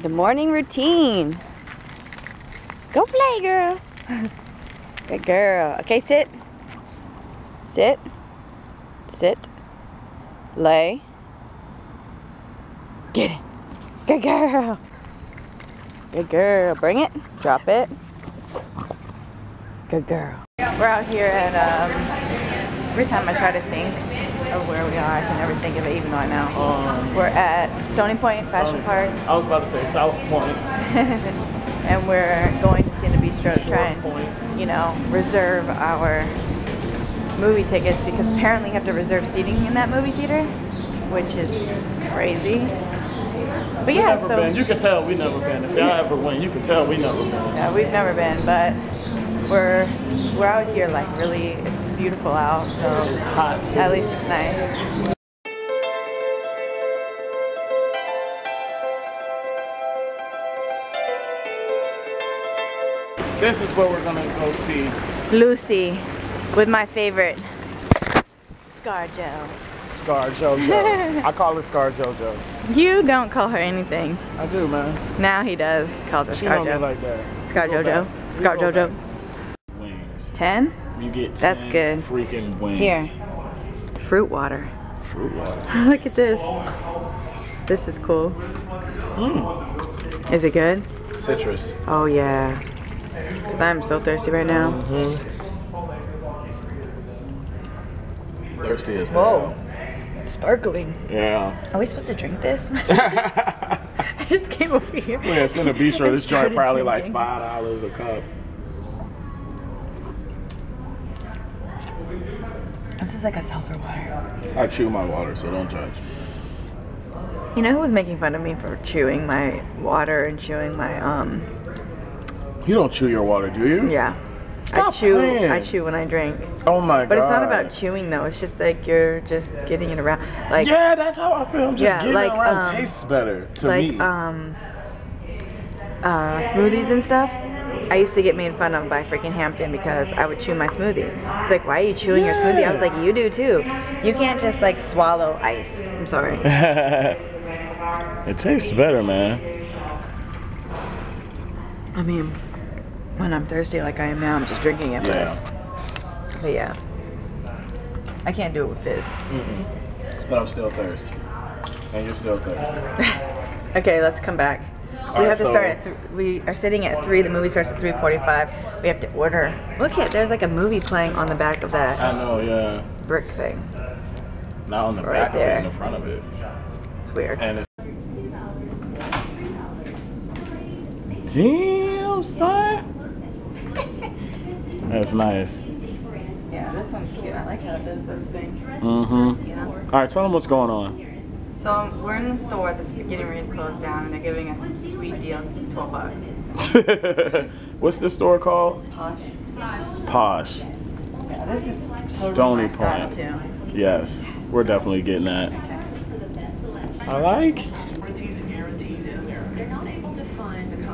The morning routine. Go play, girl. Good girl. Okay, sit. Sit. Sit. Lay. Get it. Good girl. Good girl. Bring it. Drop it. Good girl. We're out here at, um, every time I try to think of where we are, I can never think of it, even though I know. Um, We're at Stony Point Fashion Park, I was about to say South Point. and we're going to Cine Bistro to try and, Point. you know, reserve our movie tickets because apparently you have to reserve seating in that movie theater, which is crazy. But We yeah, never so been. You can tell we never been. If y'all ever went, you can tell we never been. yeah, we've never been, but we're we're out here like really. It's beautiful out, so It's hot too. at least it's nice. This is where we're gonna go see Lucy, with my favorite ScarJo. Scar JoJo. I call her Scar JoJo. You don't call her anything. I do, man. Now he does. Calls her She me ScarJo. like that. Scar We go Jojo. Scar Jojo. Wings. Ten? You get 10 That's good. freaking wings. Here. Fruit water. Fruit water. Look at this. This is cool. Mm. Is it good? Citrus. Oh yeah. Cause I'm so thirsty right now. Mm-hmm. Thirsty as Whoa. It's sparkling. Yeah. Are we supposed to drink this? I just came over here. Yeah, it's in a Bistro. This joint started probably like five dollars a cup. This is like a seltzer water. I chew my water, so don't judge. You know who was making fun of me for chewing my water and chewing my um You don't chew your water, do you? yeah. I chew playing. I chew when I drink. Oh my god. But it's not about chewing though. It's just like you're just getting it around. Like yeah, that's how I feel. I'm just Yeah, getting like, it around. um, tastes better to like me. um uh smoothies and stuff. I used to get made fun of by freaking Hampton because I would chew my smoothie. It's like, why are you chewing your smoothie? I was like, you do too. You can't just like swallow ice. I'm sorry. it tastes better, man. I mean, when I'm thirsty like I am now, I'm just drinking it. But, Yeah. but yeah, I can't do it with fizz. But I'm still thirsty. And you're still thirsty. Okay, let's come back. We right, have to so- start at. We are sitting at three. The movie starts at three forty-five. We have to order. Look at there's like a movie playing on the back of that I know, yeah. brick thing. Not on the Right back there. of it, in the front of it. It's weird. And it's Damn, son. That's nice. Yeah, this one's cute. I like how it does this thing. Mm-hmm. You know. All right, tell them what's going on. So um, we're in the store that's getting ready to close down, and they're giving us some sweet deals. This is twelve bucks. what's the store called? Posh. Posh. Yeah, this is totally Stony my style Point. too. Yes, we're definitely getting that. Okay. I like.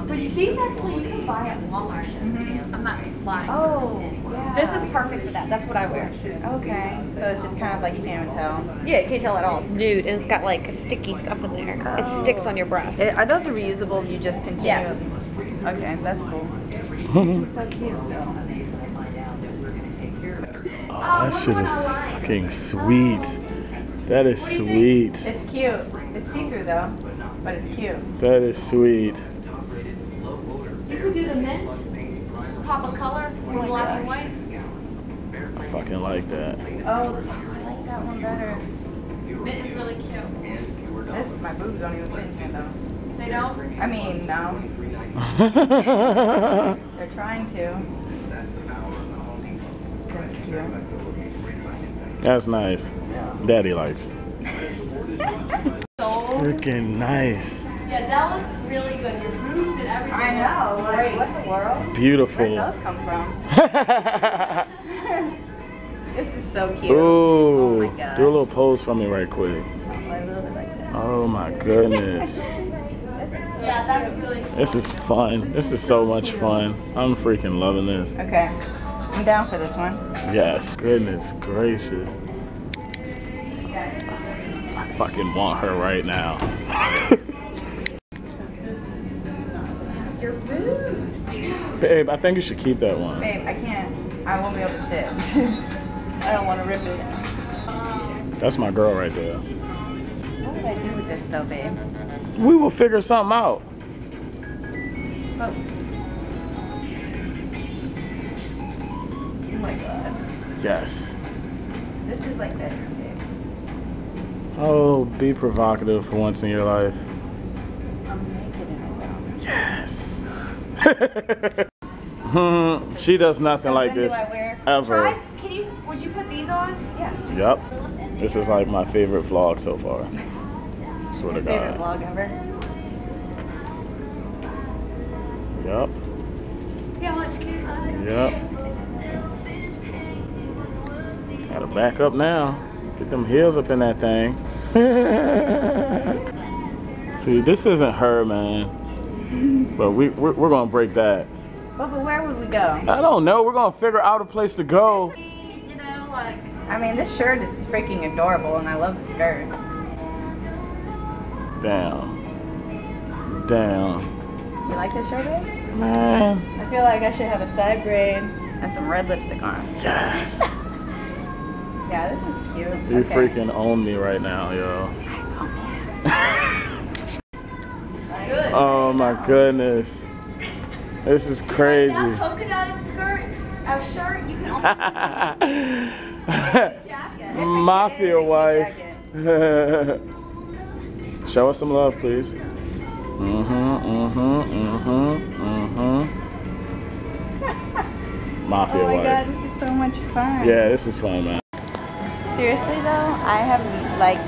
But these actually you can buy at Walmart. I'm not lying. Oh, yeah. This is perfect for that. That's what I wear. Okay. So it's just kind of like you can't even tell. Yeah, you can't tell at all. It's nude and it's got like sticky stuff in there. It sticks on your breast. Eh, Are those reusable? You just continue? Yes. Okay, that's cool. this is so cute. Oh, that shit is fucking sweet. That is sweet. It's cute. It's see-through though, but it's cute. That is sweet. You could do the mint, pop a color, or black and white. I fucking like that. Oh, I like that one better. Mint is really cute. This, my boobs don't even fit in here though. They don't? I mean, no. They're trying to. That's cute. That's nice. Daddy likes. it. Freaking nice. Yeah, that looks really good. Your boobs and everything. I know. Like, great. what the world? Where'd Beautiful. those come from? This is so cute. Oh Ooh. my god. Do a little pose for me right quick. I love it like. Oh my goodness. Yeah, that's really cool. This is fun. This is so much fun. I'm freaking loving this. Okay. I'm down for this one. Yes. Goodness gracious. I fucking want her right now. Babe, I think you should keep that one. Babe, I can't. I won't be able to sit. I don't want to rip it. That's my girl right there. What would I do with this though, babe? We will figure something out. Oh. Oh my god. Yes. This is like bedroom, babe. Oh, be provocative for once in your life. I'm naked in my gown. Yes. Hmm, she does nothing like this do I wear? ever. Try, can you, would you put these on? Yeah. Yep. This is like my favorite vlog so far. Swear to God. Favorite vlog ever. Yep. See how much cute? Yep. Gotta back up now. Get them heels up in that thing. See, this isn't her, man. But we, we're, we're gonna break that. But, but where would we go? I don't know. We're gonna figure out a place to go. You know, like, I mean, this shirt is freaking adorable, and I love the skirt. Down. Down. You like this shirt, babe? Man. I feel like I should have a side braid and some red lipstick on. Yes. Yeah, this is cute. You Okay. freaking own me right now, yo. good. Oh my goodness. This is crazy. That polka dotted skirt, a shirt, you can only. Mafia wife. Show us some love, please. Mm-hmm, mm-hmm, mm-hmm, mm-hmm. Mafia Oh my wife. god, this is so much fun. Yeah, this is fun, man. Seriously though, I have like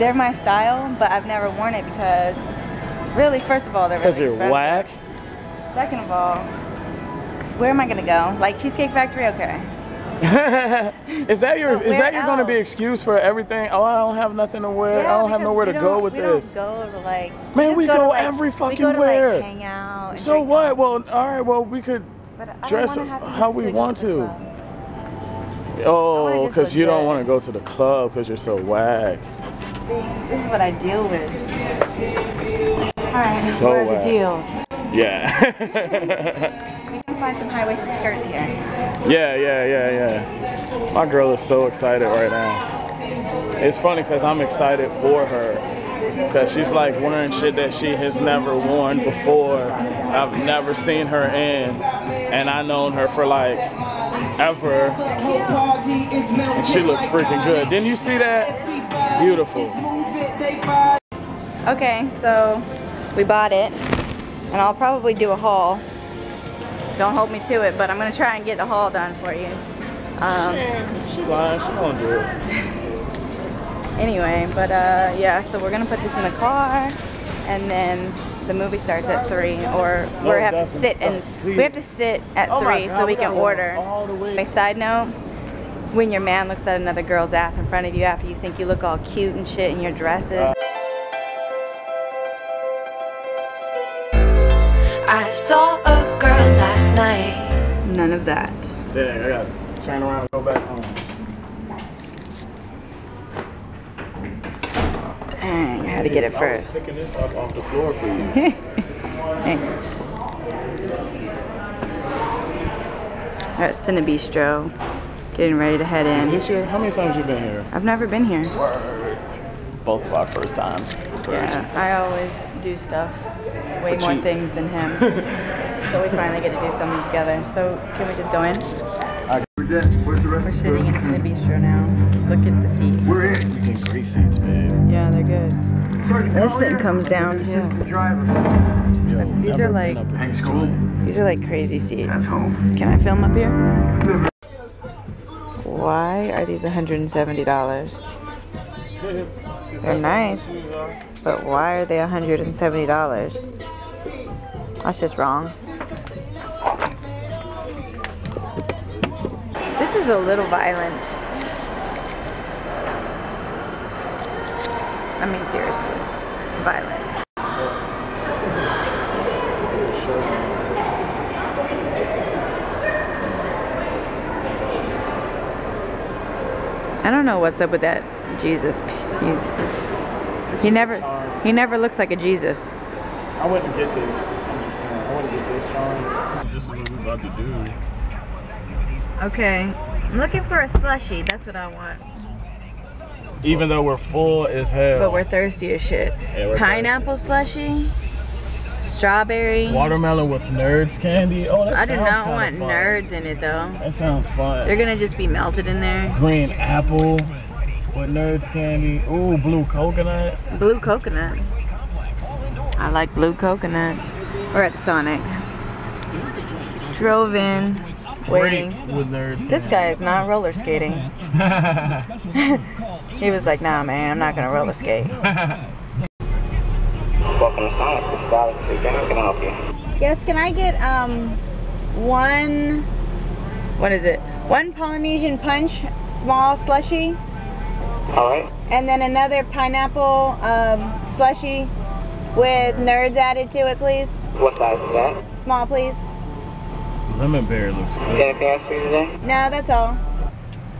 they're my style, but I've never worn it because really, first of all, they're really Because you're whack. Second of all, where am I gonna go? Like Cheesecake Factory, okay. is that your is that your gonna be else? excuse for everything? Oh, I don't have nothing to wear. I don't have nowhere to go with we this. Don't go to like. Man, we go, to, go like- every we fucking go to, where. Like, hang out. So what? Well, all right. Well, we could But I don't dress to how we want to. Oh, because you don't want to go to the club because you're so whack. See, this is what I deal with. All right, So where are the uh, deals? Yeah. We can find some high-waisted skirts here. yeah, yeah, yeah, yeah. My girl is so excited right now. It's funny because I'm excited for her. Because she's like wearing shit that she has never worn before. I've never seen her in. And I've known her for like ever. And she looks freaking good. Didn't you see that? Beautiful. Okay, so we bought it, and I'll probably do a haul. Don't hold me to it, but I'm gonna try and get a haul done for you. Um, She lying. She gonna do it. anyway, but uh, yeah, so we're gonna put this in the car, and then the movie starts at three, or we Oh, have to sit and we have to sit at Oh three God, so we we can order. all the way. A side note. When your man looks at another girl's ass in front of you after you think you look all cute and shit in your dresses, I saw a girl last night. none of that. Dang, I gotta turn around and go back home. Dang, I had to get it I was first. picking this up off the floor for you. Thanks. At Cinebistro, getting ready to head Is in. this your, how many times you been here? I've never been here. Both of our first times. Yeah, I always do stuff, way more cheap. things than him. so we finally get to do something together. So can we just go in? Where's the rest We're sitting in the bistro now. Look at the seats. We're in. You get great seats, babe. Yeah, they're good. Sergeant, This thing here. comes down This too. is the driver. Yo, These are like- been up in High this school. These are like crazy seats. Can I film up here? Why are these $170? They're nice, but why are they $170? That's just wrong. This is a little violent. I mean, seriously, violent. I don't know what's up with that Jesus. He's he never he never looks like a Jesus. I wouldn't get this. I'm just saying. I wouldn't get this, is what we're about to do. Okay. I'm looking for a slushy. That's what I want. Even though we're full as hell. But we're thirsty as shit. Yeah, Pineapple slushy. Strawberry. Watermelon with nerds candy. Oh, that I do not want fun. nerds in it though. That sounds fun. They're gonna just be melted in there. Green apple with nerds candy. Ooh, blue coconut. Blue coconut. I like blue coconut. We're at Sonic. Drove in, waiting. Grape with nerds. This guy is not roller skating. he was like, nah, man, I'm not gonna roller skate. Welcome to Sonic. This is Alex speaking. How can I help you? Yes, can I get um one what is it? One Polynesian punch small slushy All right. and then another pineapple um, slushy with nerds added to it, please. What size is that? Small, please. Lemon berry looks good. Anything else for you today? No, that's all.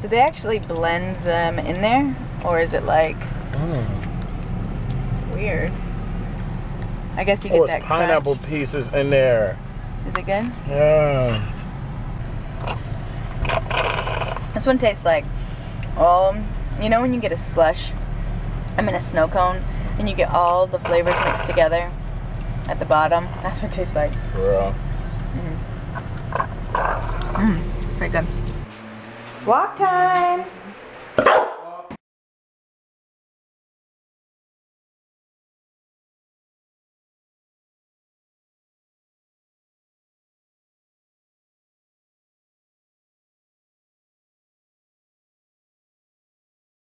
Did they actually blend them in there? Or is it like weird? I guess you get Oh, that it's pineapple crunch. pieces in there. Is it good? Yeah. This one tastes like, um, you know when you get a slush, I mean a snow cone, and you get all the flavors mixed together at the bottom? That's what it tastes like. For real. Mm-hmm. Mm. Very good. Walk time!